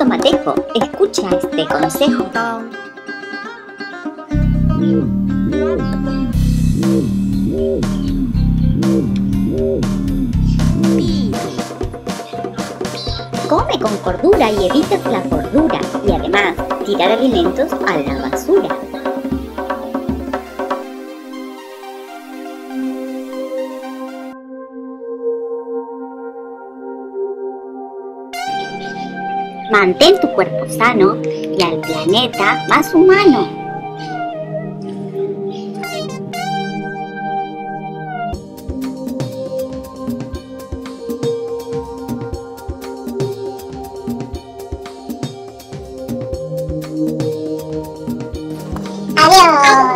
tomatejo, escucha este consejo. Come con cordura y evitas la cordura y además tirar alimentos a la basura. Mantén tu cuerpo sano y al planeta más humano. Adiós.